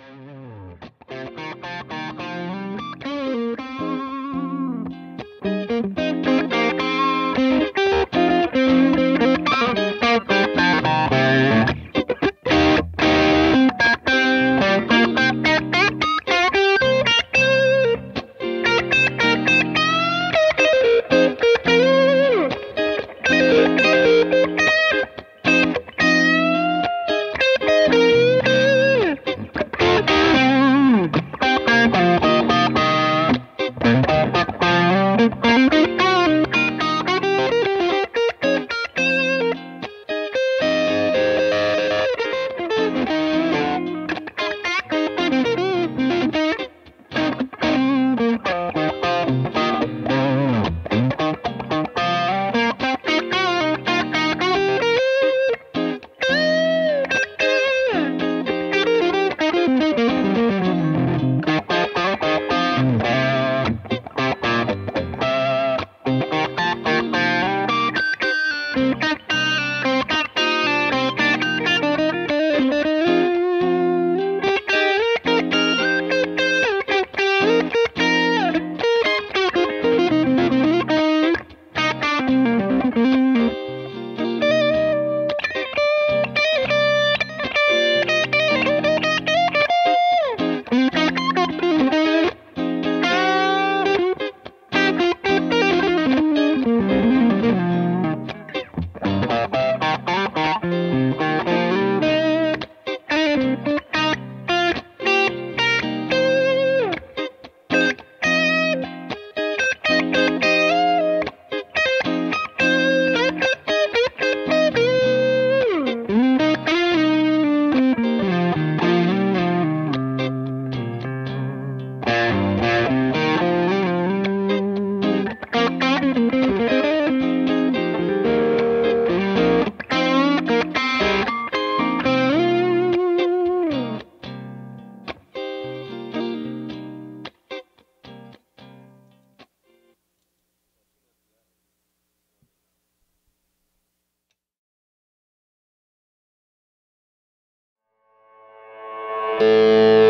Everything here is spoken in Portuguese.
Mm-hmm. Música